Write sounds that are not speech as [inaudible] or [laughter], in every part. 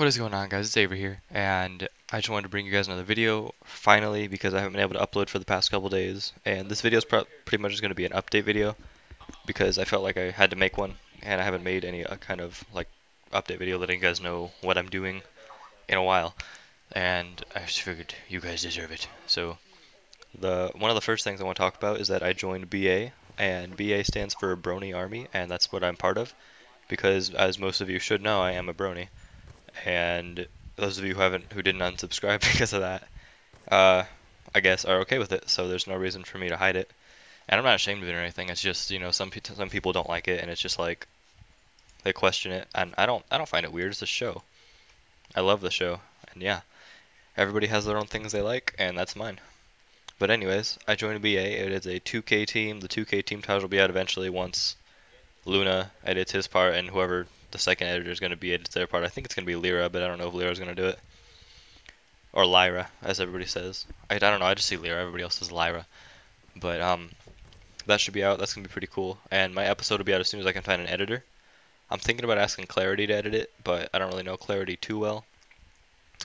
What is going on guys, it's Avery here, and I just wanted to bring you guys another video, finally, because I haven't been able to upload for the past couple days, and this video is pretty much going to be an update video, because I felt like I had to make one, and I haven't made any uh, kind of, like, update video letting you guys know what I'm doing in a while, and I just figured you guys deserve it, so, the one of the first things I want to talk about is that I joined BA, and BA stands for Brony Army, and that's what I'm part of, because as most of you should know, I am a Brony and those of you who haven't who didn't unsubscribe [laughs] because of that, uh, I guess are okay with it. So there's no reason for me to hide it, and I'm not ashamed of it or anything. It's just you know some pe- some people don't like it, and it's just like they question it, and I don't I don't find it weird. It's a show. I love the show, and yeah, everybody has their own things they like, and that's mine. But anyways, I joined BA. It is a 2K team. The 2K team titles will be out eventually once Luna edits his part and whoever the second editor is going to be edit their part. I think it's going to be Lyra, but I don't know if Lyra's going to do it. Or Lyra, as everybody says. I, I don't know, I just see Lyra, everybody else says Lyra. But um, that should be out, that's going to be pretty cool. And my episode will be out as soon as I can find an editor. I'm thinking about asking Clarity to edit it, but I don't really know Clarity too well.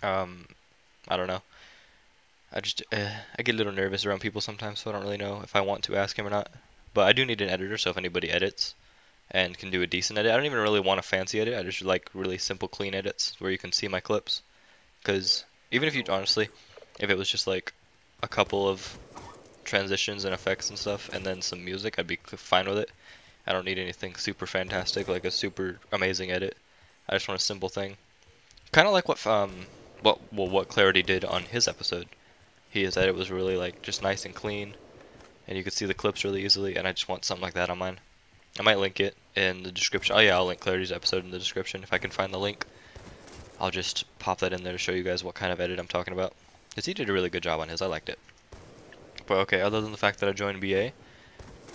Um, I don't know. I just uh, I get a little nervous around people sometimes, so I don't really know if I want to ask him or not. But I do need an editor, so if anybody edits, and can do a decent edit. I don't even really want a fancy edit. I just like really simple, clean edits where you can see my clips. Because even if you honestly, if it was just like a couple of transitions and effects and stuff, and then some music, I'd be fine with it. I don't need anything super fantastic, like a super amazing edit. I just want a simple thing. Kind of like what um what well what Clarity did on his episode. His edit was really like just nice and clean, and you could see the clips really easily. And I just want something like that on mine. I might link it in the description. Oh yeah, I'll link Clarity's episode in the description if I can find the link. I'll just pop that in there to show you guys what kind of edit I'm talking about. Because he did a really good job on his, I liked it. But okay, other than the fact that I joined BA,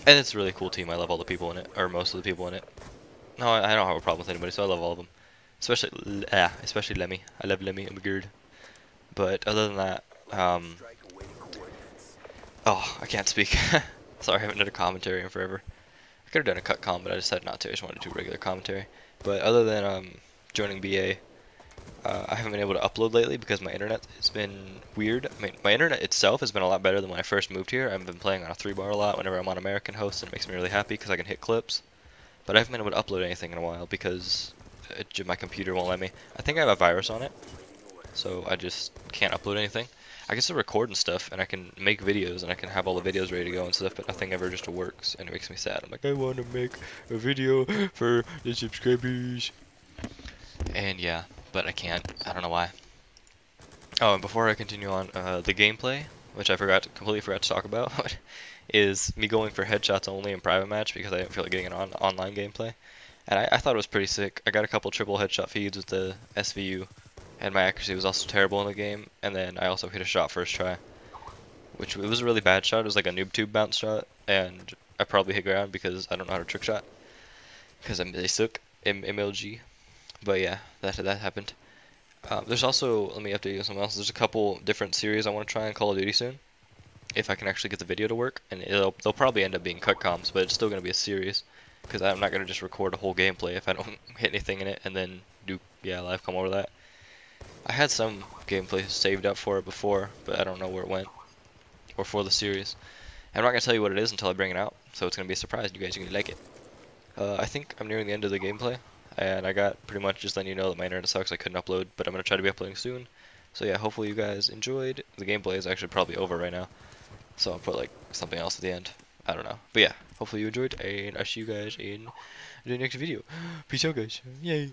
and it's a really cool team, I love all the people in it, or most of the people in it. No, I don't have a problem with anybody, so I love all of them. Especially, yeah, especially Lemmy. I love Lemmy, I'm good. But other than that, um, oh, I can't speak. [laughs] Sorry, I haven't done a commentary in forever. I could have done a cut com, but I decided not to. I just wanted to do regular commentary. But other than um, joining BA, uh, I haven't been able to upload lately because my internet has been weird. I mean, my internet itself has been a lot better than when I first moved here. I've been playing on a 3 bar a lot whenever I'm on American host, and it makes me really happy because I can hit clips. But I haven't been able to upload anything in a while because it, my computer won't let me. I think I have a virus on it, so I just can't upload anything. I can still record and stuff, and I can make videos, and I can have all the videos ready to go and stuff, but nothing ever just works, and it makes me sad. I'm like, I want to make a video for the subscribers. And yeah, but I can't. I don't know why. Oh, and before I continue on, uh, the gameplay, which I forgot, completely forgot to talk about, [laughs] is me going for headshots only in private match because I didn't feel like getting an on online gameplay. And I, I thought it was pretty sick. I got a couple triple headshot feeds with the SVU and my accuracy was also terrible in the game. And then I also hit a shot first try, which it was a really bad shot. It was like a noob tube bounce shot, and I probably hit ground because I don't know how to trick shot because I'm suck M MLG. But yeah, that that happened. Um, there's also let me update you on something else. There's a couple different series I want to try in Call of Duty soon, if I can actually get the video to work. And it'll they'll probably end up being cut comms, but it's still gonna be a series because I'm not gonna just record a whole gameplay if I don't [laughs] hit anything in it and then do yeah live come over that. I had some gameplay saved up for it before, but I don't know where it went. Or for the series. I'm not going to tell you what it is until I bring it out, so it's going to be a surprise. You guys are going to like it. Uh, I think I'm nearing the end of the gameplay, and I got pretty much just letting you know that my internet sucks. I couldn't upload, but I'm going to try to be uploading soon. So yeah, hopefully you guys enjoyed. The gameplay is actually probably over right now, so I'll put like something else at the end. I don't know. But yeah, hopefully you enjoyed, and I'll see you guys in the next video. [gasps] Peace out, guys. Yay.